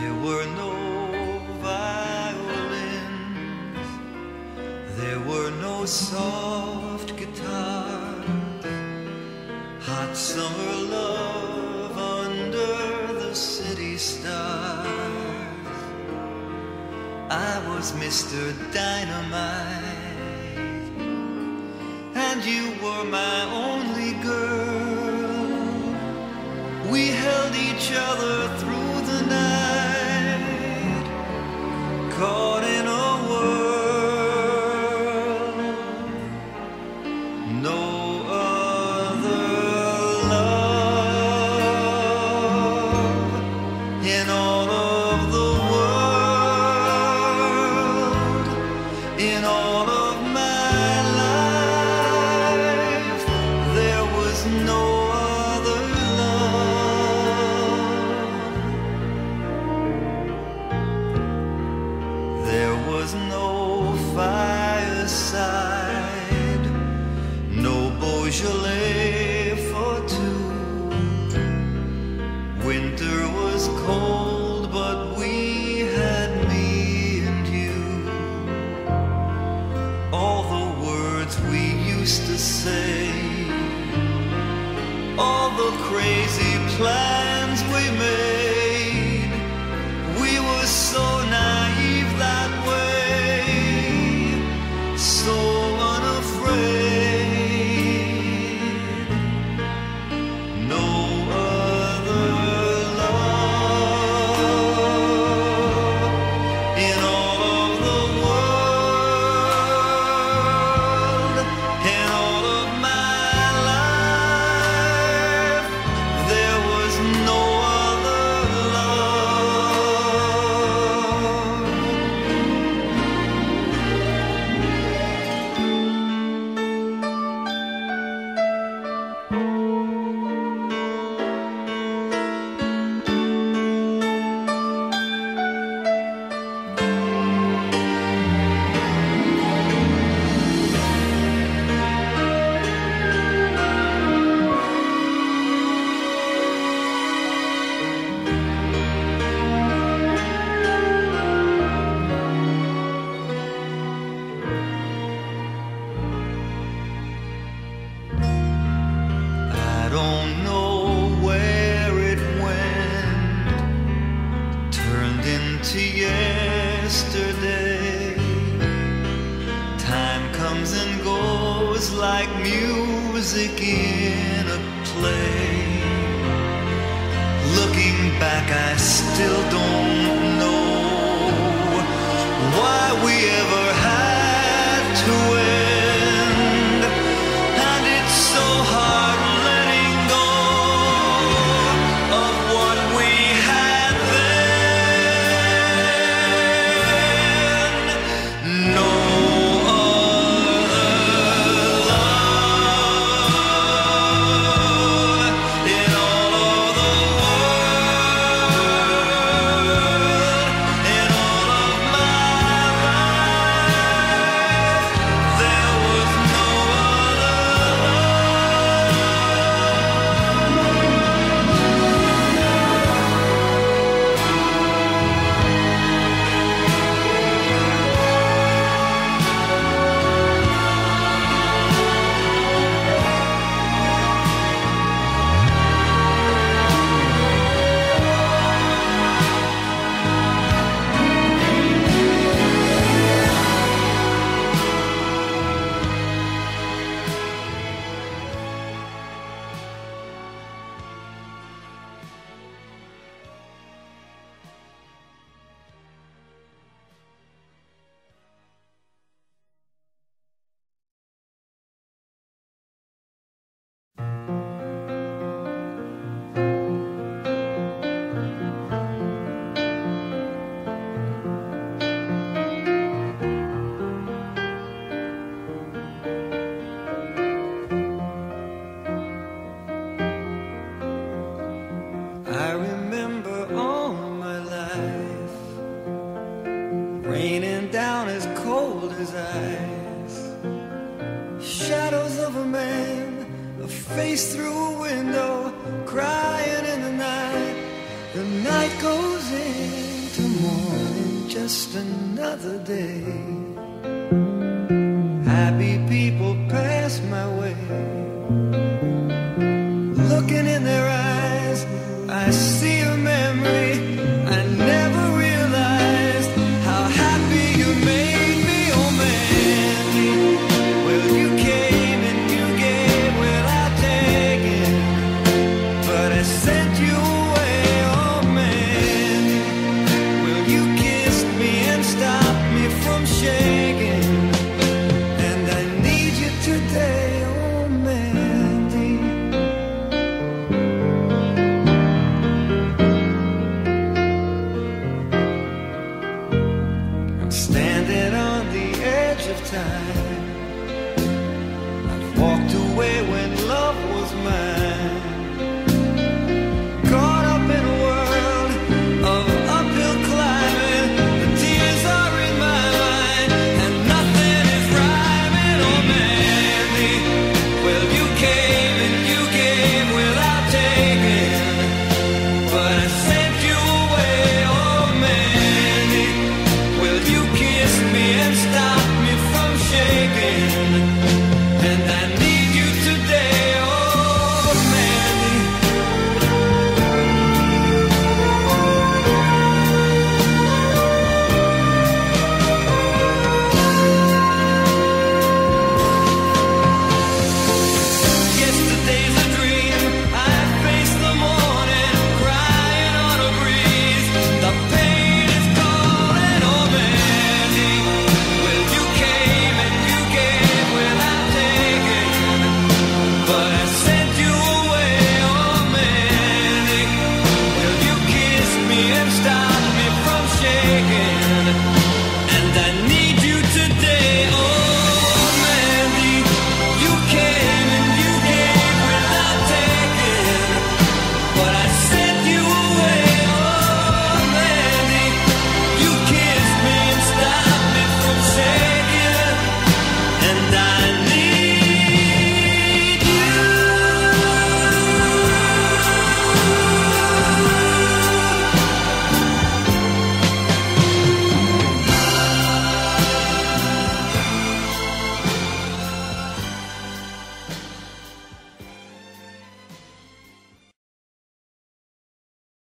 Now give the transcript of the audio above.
There were no violins, there were no soft guitars, hot summer love under the city stars. I was Mr. Dynamite, and you were my only girl. We held each other through all the crazy plans we made. Like music in a play. Looking back, I still don't ice. Shadows of a man, a face through a window, crying in the night. The night goes into morning, just another day. Happy people time.